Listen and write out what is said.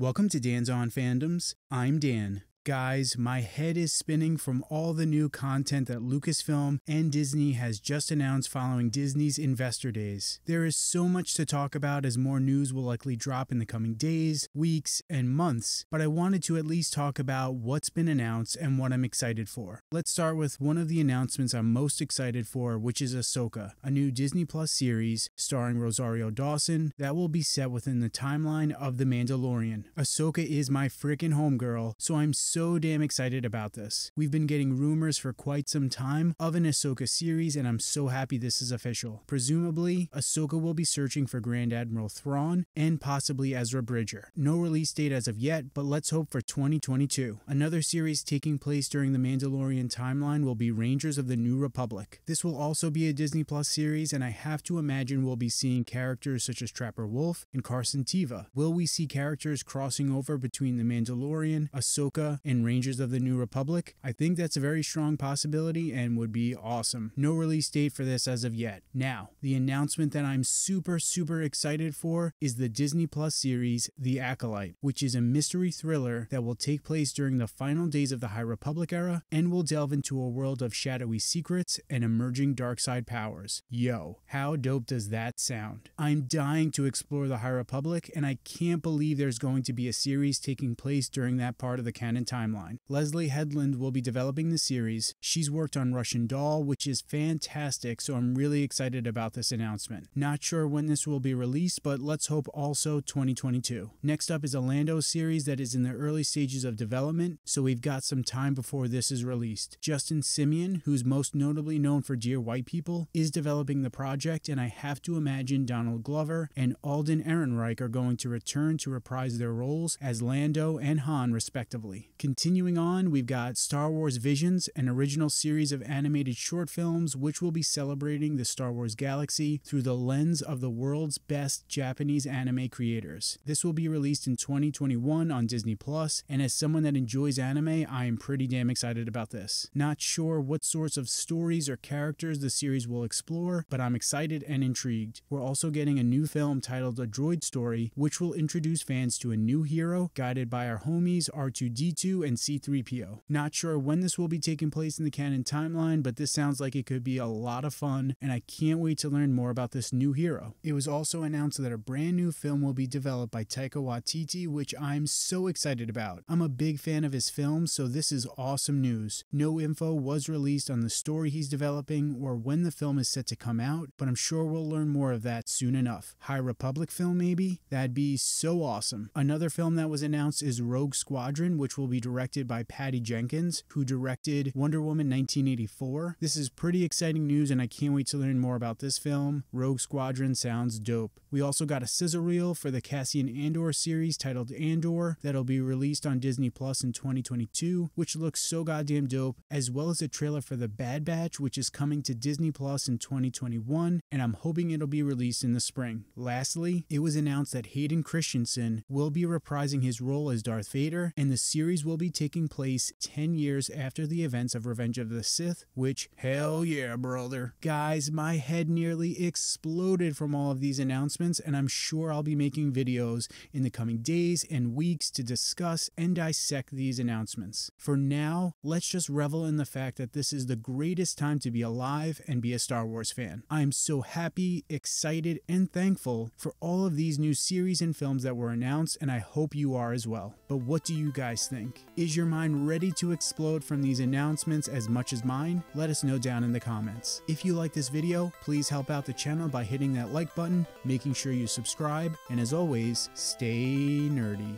Welcome to Dan's On Fandoms. I'm Dan. Guys, my head is spinning from all the new content that Lucasfilm and Disney has just announced following Disney's Investor Days. There is so much to talk about as more news will likely drop in the coming days, weeks, and months, but I wanted to at least talk about what's been announced and what I'm excited for. Let's start with one of the announcements I'm most excited for, which is Ahsoka, a new Disney Plus series starring Rosario Dawson that will be set within the timeline of The Mandalorian. Ahsoka is my freaking homegirl, so I'm damn excited about this. We've been getting rumors for quite some time of an Ahsoka series, and I'm so happy this is official. Presumably, Ahsoka will be searching for Grand Admiral Thrawn and possibly Ezra Bridger. No release date as of yet, but let's hope for 2022. Another series taking place during the Mandalorian timeline will be Rangers of the New Republic. This will also be a Disney Plus series, and I have to imagine we'll be seeing characters such as Trapper Wolf and Carson Teva. Will we see characters crossing over between the Mandalorian, Ahsoka, in Rangers of the New Republic, I think that's a very strong possibility and would be awesome. No release date for this as of yet. Now, the announcement that I'm super, super excited for is the Disney Plus series The Acolyte, which is a mystery thriller that will take place during the final days of the High Republic era and will delve into a world of shadowy secrets and emerging dark side powers. Yo, how dope does that sound? I'm dying to explore the High Republic, and I can't believe there's going to be a series taking place during that part of the canon timeline. Leslie Headland will be developing the series. She's worked on Russian Doll, which is fantastic, so I'm really excited about this announcement. Not sure when this will be released, but let's hope also 2022. Next up is a Lando series that is in the early stages of development, so we've got some time before this is released. Justin Simien, who's most notably known for Dear White People, is developing the project, and I have to imagine Donald Glover and Alden Ehrenreich are going to return to reprise their roles as Lando and Han, respectively. Continuing on, we've got Star Wars Visions, an original series of animated short films which will be celebrating the Star Wars galaxy through the lens of the world's best Japanese anime creators. This will be released in 2021 on Disney Plus, and as someone that enjoys anime, I am pretty damn excited about this. Not sure what sorts of stories or characters the series will explore, but I'm excited and intrigued. We're also getting a new film titled A Droid Story, which will introduce fans to a new hero guided by our homies R2D2 and C3PO. Not sure when this will be taking place in the canon timeline, but this sounds like it could be a lot of fun, and I can't wait to learn more about this new hero. It was also announced that a brand new film will be developed by Taika Waititi, which I'm so excited about. I'm a big fan of his films, so this is awesome news. No info was released on the story he's developing or when the film is set to come out, but I'm sure we'll learn more of that soon enough. High Republic film, maybe? That'd be so awesome. Another film that was announced is Rogue Squadron, which will be directed by Patty Jenkins, who directed Wonder Woman 1984. This is pretty exciting news, and I can't wait to learn more about this film. Rogue Squadron sounds dope. We also got a sizzle reel for the Cassian Andor series titled Andor that'll be released on Disney Plus in 2022, which looks so goddamn dope, as well as a trailer for The Bad Batch, which is coming to Disney Plus in 2021, and I'm hoping it'll be released in the spring. Lastly, it was announced that Hayden Christensen will be reprising his role as Darth Vader, and the series will be taking place 10 years after the events of Revenge of the Sith, which, hell yeah, brother. Guys, my head nearly exploded from all of these announcements, and I'm sure I'll be making videos in the coming days and weeks to discuss and dissect these announcements. For now, let's just revel in the fact that this is the greatest time to be alive and be a Star Wars fan. I am so happy, excited, and thankful for all of these new series and films that were announced, and I hope you are as well. But what do you guys think? Is your mind ready to explode from these announcements as much as mine? Let us know down in the comments. If you like this video, please help out the channel by hitting that like button, making sure you subscribe, and as always, stay nerdy.